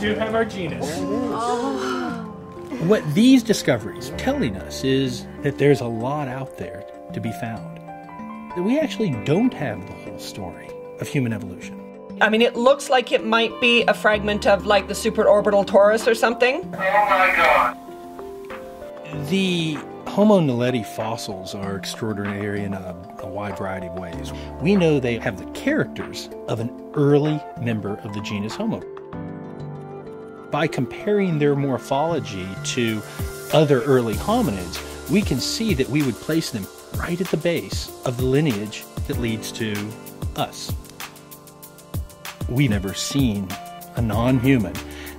do have our genus. What these discoveries are telling us is that there's a lot out there to be found. That we actually don't have the whole story of human evolution. I mean, it looks like it might be a fragment of like the supraorbital torus or something. Oh my god. The Homo naledi fossils are extraordinary in a, a, wide variety of ways. We know they have the characters of an early member of the genus Homo. By comparing their morphology to other early hominids, we can see that we would place them right at the base of the lineage that leads to us. We've never seen a non human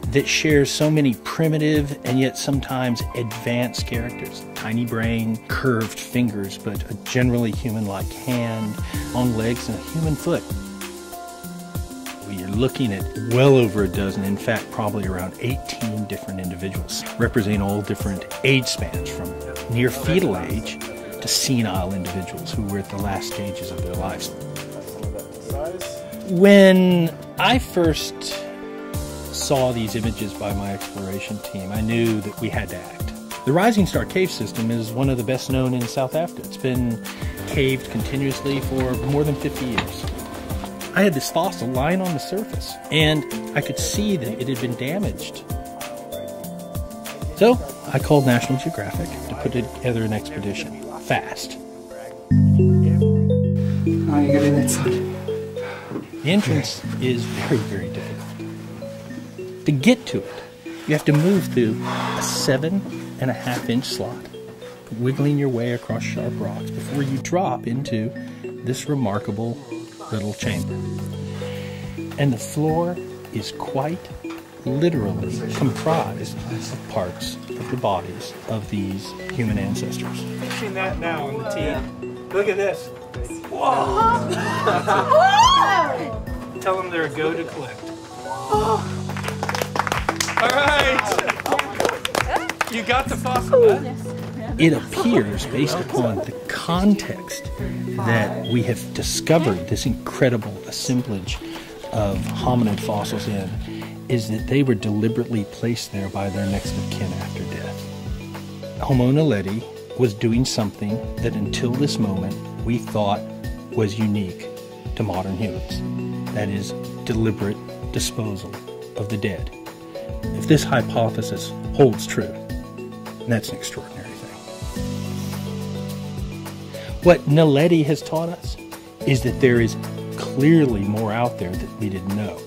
that shares so many primitive and yet sometimes advanced characters. Tiny brain, curved fingers, but a generally human like hand, long legs, and a human foot. Looking at well over a dozen, in fact, probably around 18 different individuals, representing all different age spans from near fetal age to senile individuals who were at the last stages of their lives. When I first saw these images by my exploration team, I knew that we had to act. The Rising Star Cave System is one of the best known in South Africa. It's been caved continuously for more than 50 years. I had this fossil lying on the surface, and I could see that it had been damaged. So I called National Geographic to put together an expedition fast. How are you getting inside? The entrance is very, very difficult. To get to it, you have to move through a seven and a half inch slot, wiggling your way across sharp rocks before you drop into this remarkable little chamber. And the floor is quite literally comprised of parts of the bodies of these human ancestors. Seen that now on the TV. Look at this. Whoa! Tell them they're a go to collect. All right. You got the fossil. huh? It appears, based upon the context that we have discovered this incredible assemblage of hominid fossils in, is that they were deliberately placed there by their next of kin after death. Homo naledi was doing something that until this moment we thought was unique to modern humans. That is, deliberate disposal of the dead. If this hypothesis holds true, that's an extraordinary What Naledi has taught us is that there is clearly more out there that we didn't know.